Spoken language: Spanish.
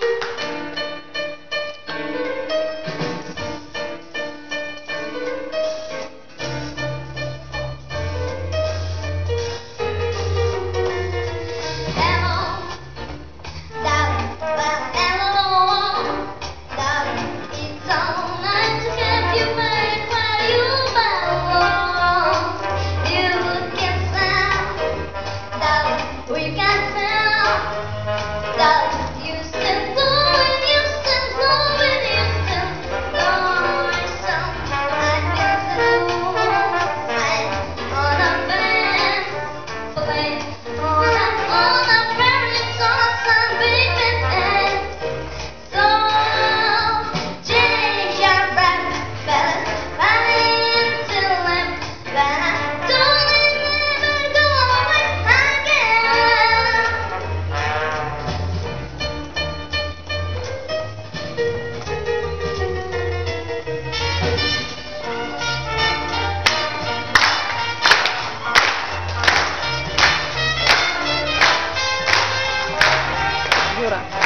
thank you. basura.